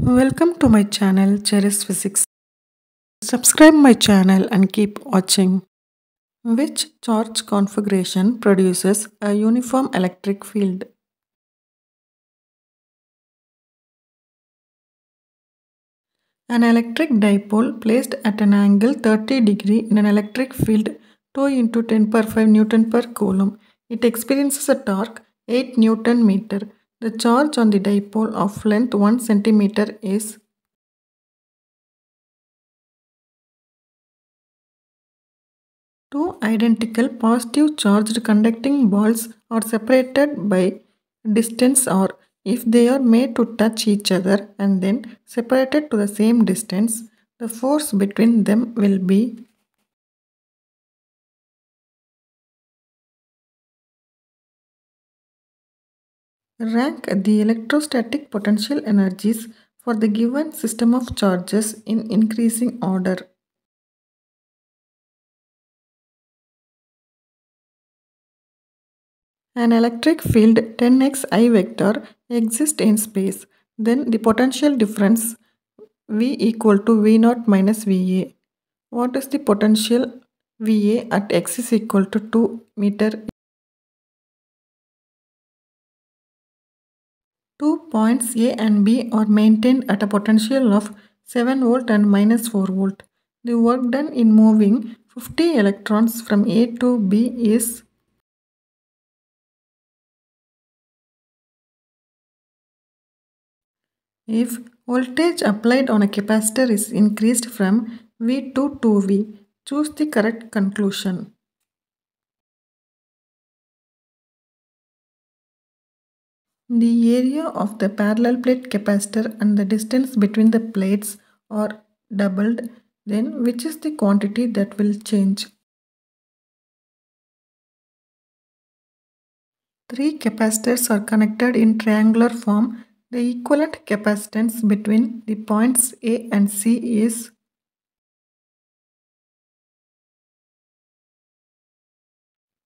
Welcome to my channel Cherish Physics. Subscribe my channel and keep watching. Which charge configuration produces a uniform electric field? An electric dipole placed at an angle 30 degree in an electric field 2 into 10 per 5 Newton per Coulomb. It experiences a torque 8 Newton meter. The charge on the dipole of length 1 centimeter is Two identical positive charged conducting balls are separated by distance r if they are made to touch each other and then separated to the same distance, the force between them will be Rank the electrostatic potential energies for the given system of charges in increasing order. An electric field 10x I vector exists in space. Then the potential difference V equal to V naught minus VA. What is the potential VA at x is equal to 2 meter? Points A and B are maintained at a potential of 7 volt and minus 4 volt. The work done in moving 50 electrons from A to B is If voltage applied on a capacitor is increased from V to 2V, choose the correct conclusion. The area of the parallel plate capacitor and the distance between the plates are doubled, then which is the quantity that will change? Three capacitors are connected in triangular form. The equivalent capacitance between the points A and C is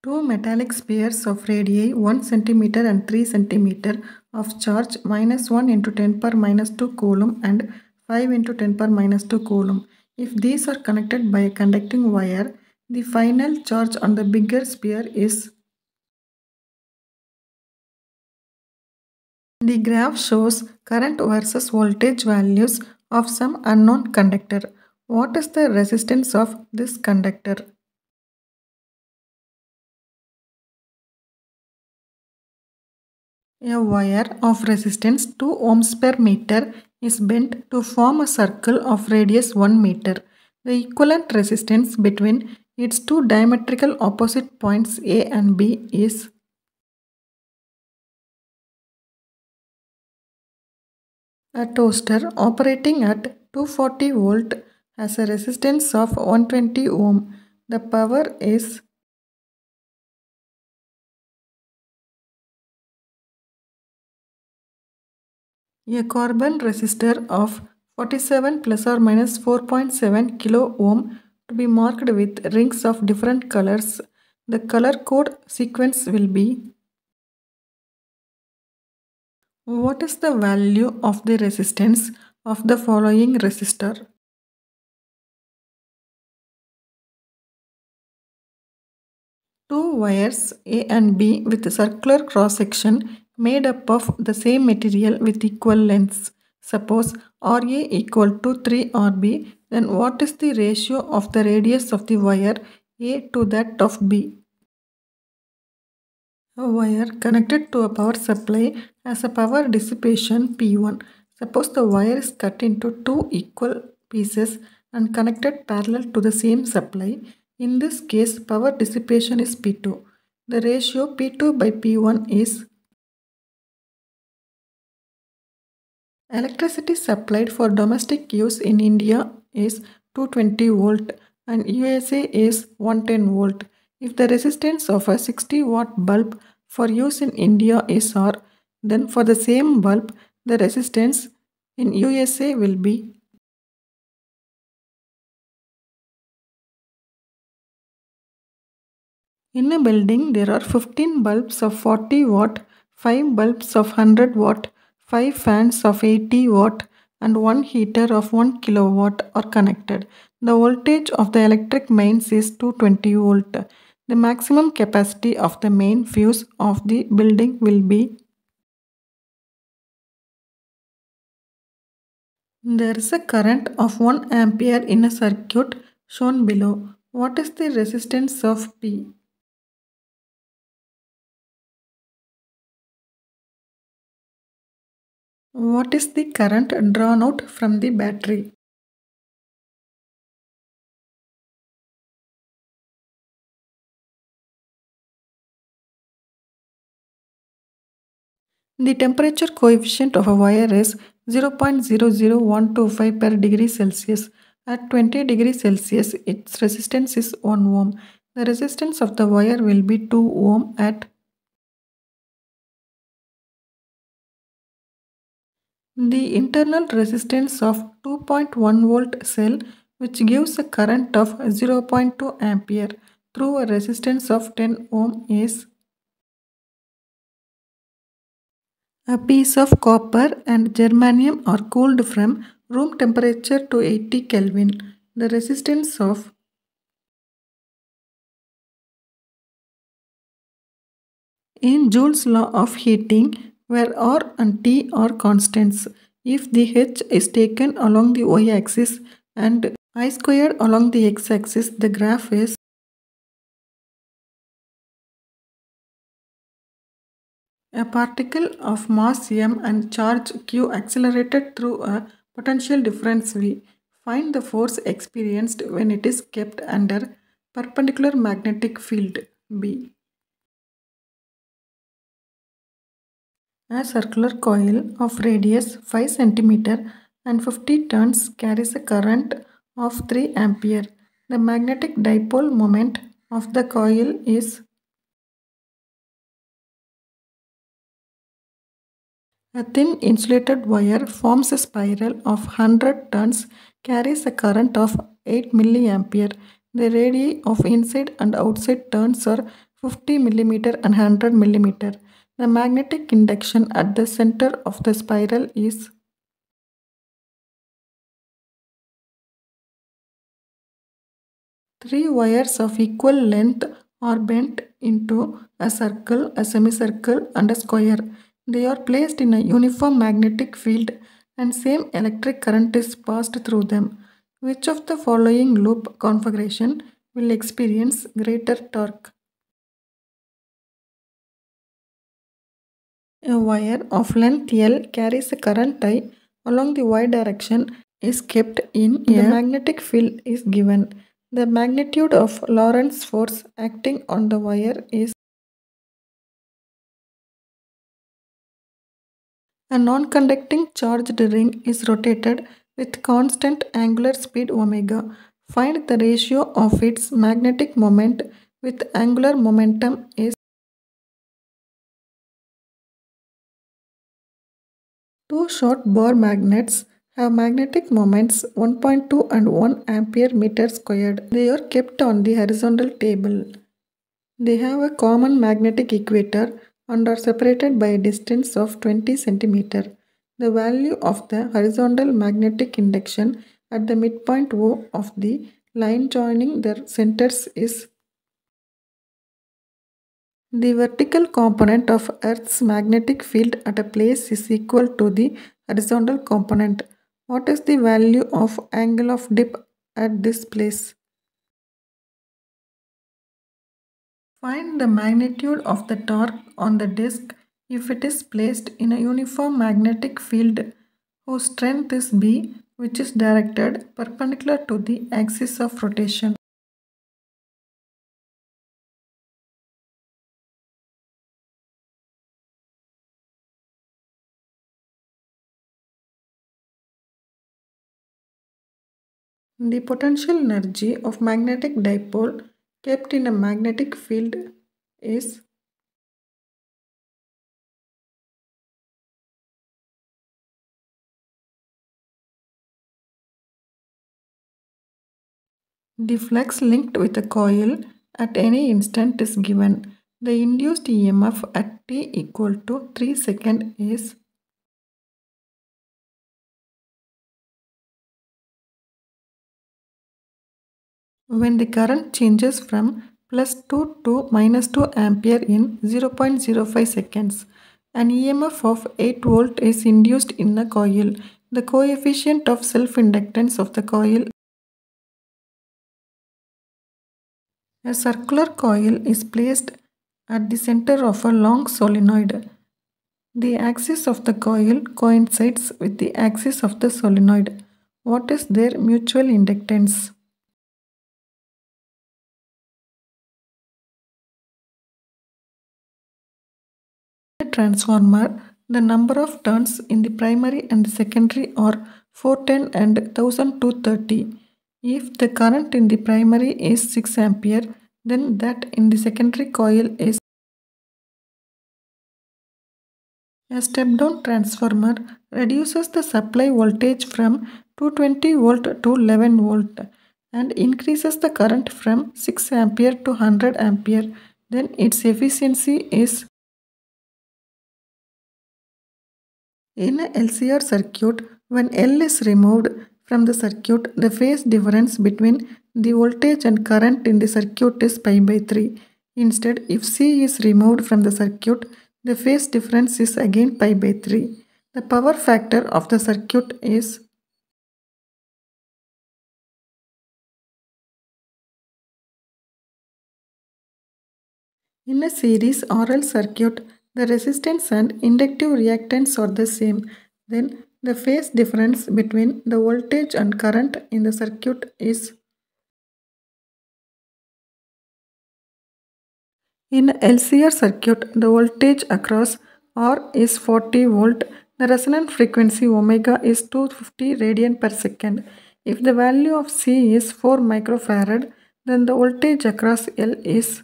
Two metallic spheres of radii 1 cm and 3 cm of charge minus 1 into 10 per minus 2 coulomb and 5 into 10 per minus 2 coulomb. If these are connected by a conducting wire, the final charge on the bigger sphere is The graph shows current versus voltage values of some unknown conductor. What is the resistance of this conductor? A wire of resistance 2 ohms per meter is bent to form a circle of radius 1 meter. The equivalent resistance between its two diametrical opposite points A and B is A toaster operating at 240 volt has a resistance of 120 ohm. The power is A carbon resistor of 47 plus or minus 4.7 kilo ohm to be marked with rings of different colors. The color code sequence will be What is the value of the resistance of the following resistor? Two wires A and B with circular cross section made up of the same material with equal lengths. Suppose RA equal to 3 RB, then what is the ratio of the radius of the wire A to that of B? A wire connected to a power supply has a power dissipation P1. Suppose the wire is cut into two equal pieces and connected parallel to the same supply. In this case, power dissipation is P2. The ratio P2 by P1 is Electricity supplied for domestic use in India is 220 volt and USA is 110 volt. If the resistance of a 60 watt bulb for use in India is R, then for the same bulb, the resistance in USA will be In a building, there are 15 bulbs of 40 watt, 5 bulbs of 100 watt, 5 fans of 80 watt, and one heater of 1 kilowatt are connected. The voltage of the electric mains is 220 volt. The maximum capacity of the main fuse of the building will be There is a current of 1 ampere in a circuit shown below. What is the resistance of P? What is the current drawn out from the battery? The temperature coefficient of a wire is 0.00125 per degree Celsius. At 20 degrees Celsius, its resistance is 1 ohm. The resistance of the wire will be 2 ohm at the internal resistance of 2.1 volt cell which gives a current of 0.2 ampere through a resistance of 10 ohm is A piece of copper and germanium are cooled from room temperature to 80 Kelvin. The resistance of in Joule's law of heating where R and T are constants. If the H is taken along the y-axis and I squared along the x-axis, the graph is A particle of mass m and charge q accelerated through a potential difference v. Find the force experienced when it is kept under perpendicular magnetic field B. A circular coil of radius 5 cm and 50 turns carries a current of 3 ampere. The magnetic dipole moment of the coil is A thin insulated wire forms a spiral of 100 turns, carries a current of 8 milliampere. The radii of inside and outside turns are 50 millimeter and 100 millimeter. The magnetic induction at the center of the spiral is Three wires of equal length are bent into a circle, a semicircle and a square. They are placed in a uniform magnetic field and same electric current is passed through them. Which of the following loop configuration will experience greater torque? A wire of length L carries a current I along the y direction is kept in a magnetic field is given. The magnitude of Lorentz force acting on the wire is A non-conducting charged ring is rotated with constant angular speed omega. Find the ratio of its magnetic moment with angular momentum is Two short bar magnets have magnetic moments 1.2 and 1 ampere meter squared. They are kept on the horizontal table. They have a common magnetic equator and are separated by a distance of 20 cm. The value of the horizontal magnetic induction at the midpoint O of the line joining their centers is the vertical component of Earth's magnetic field at a place is equal to the horizontal component. What is the value of angle of dip at this place? Find the magnitude of the torque on the disk if it is placed in a uniform magnetic field whose strength is B which is directed perpendicular to the axis of rotation. The potential energy of magnetic dipole kept in a magnetic field is The flux linked with a coil at any instant is given. The induced EMF at t equal to 3 second is when the current changes from plus 2 to minus 2 ampere in 0.05 seconds. An EMF of 8 volt is induced in a coil. The coefficient of self-inductance of the coil A circular coil is placed at the center of a long solenoid. The axis of the coil coincides with the axis of the solenoid. What is their mutual inductance? Transformer, the number of turns in the primary and secondary are 410 and 1230. If the current in the primary is 6 ampere, then that in the secondary coil is a step-down transformer reduces the supply voltage from 220 volt to 11 volt and increases the current from 6 ampere to 100 ampere then its efficiency is in a LCR circuit when L is removed from the circuit the phase difference between the voltage and current in the circuit is pi by 3 instead if C is removed from the circuit the phase difference is again pi by 3 the power factor of the circuit is In a series RL circuit, the resistance and inductive reactance are the same. Then the phase difference between the voltage and current in the circuit is In LCR circuit, the voltage across R is 40 volt. The resonant frequency omega is 250 radian per second. If the value of C is 4 microfarad, then the voltage across L is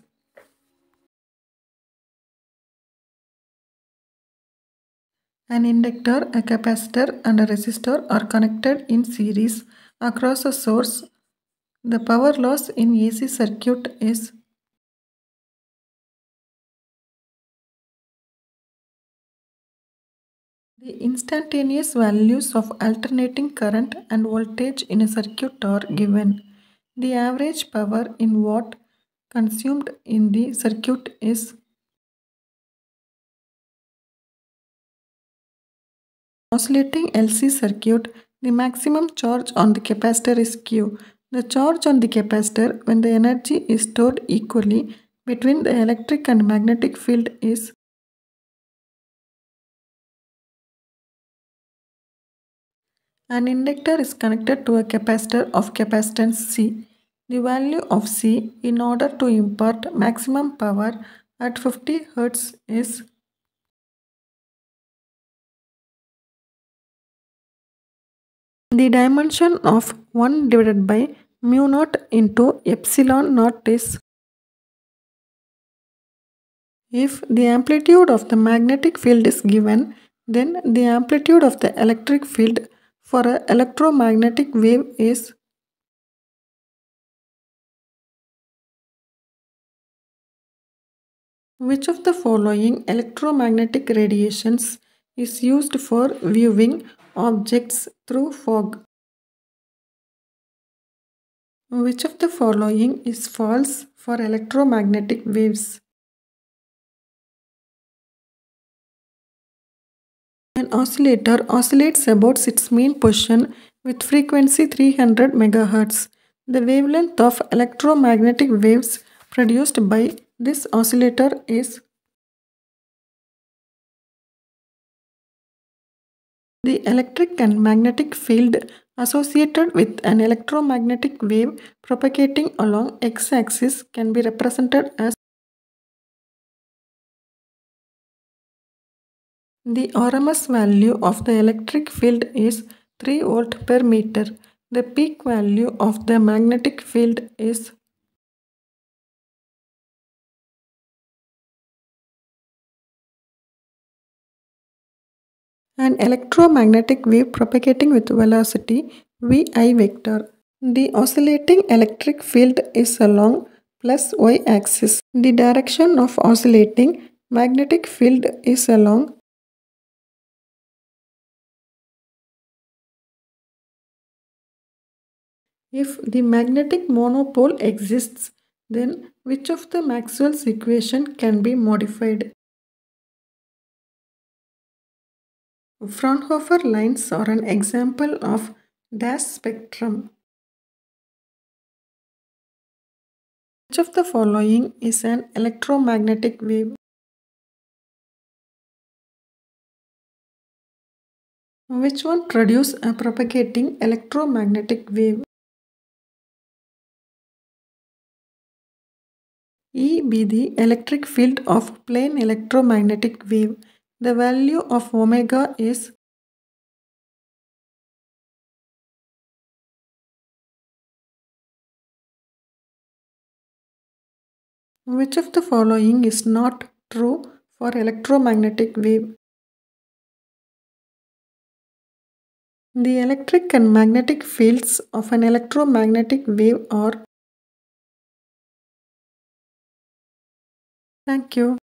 An inductor, a capacitor and a resistor are connected in series across a source. The power loss in AC circuit is The instantaneous values of alternating current and voltage in a circuit are given. The average power in watt consumed in the circuit is oscillating LC circuit, the maximum charge on the capacitor is Q. The charge on the capacitor when the energy is stored equally between the electric and magnetic field is An inductor is connected to a capacitor of capacitance C. The value of C in order to impart maximum power at 50 Hz is The dimension of 1 divided by mu naught into epsilon naught is if the amplitude of the magnetic field is given, then the amplitude of the electric field for an electromagnetic wave is Which of the following electromagnetic radiations is used for viewing objects through fog. Which of the following is false for electromagnetic waves? An oscillator oscillates about its mean position with frequency 300 MHz. The wavelength of electromagnetic waves produced by this oscillator is The electric and magnetic field associated with an electromagnetic wave propagating along x-axis can be represented as The RMS value of the electric field is 3 volt per meter. The peak value of the magnetic field is an electromagnetic wave propagating with velocity vi vector. The oscillating electric field is along plus y axis. The direction of oscillating magnetic field is along If the magnetic monopole exists, then which of the Maxwell's equation can be modified? Fraunhofer lines are an example of dash spectrum. Which of the following is an electromagnetic wave? Which one produce a propagating electromagnetic wave? E be the electric field of plane electromagnetic wave. The value of omega is Which of the following is not true for electromagnetic wave? The electric and magnetic fields of an electromagnetic wave are Thank you.